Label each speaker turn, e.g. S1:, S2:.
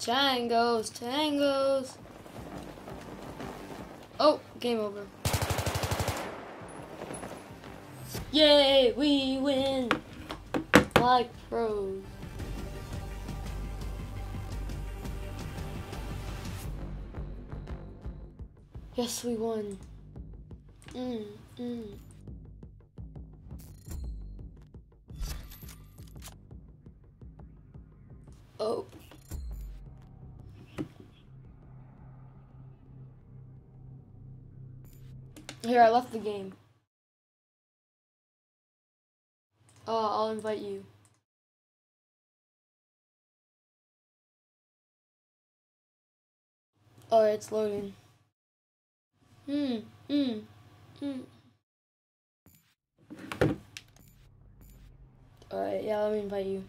S1: Tangos, tangos. Oh, game over. Yay, we win! Like pros. Yes, we won. Mm, mm. Oh. Here, I left the game. Oh, I'll invite you. Oh, it's loading. Hmm, hmm, hmm. Alright, yeah, let me invite you.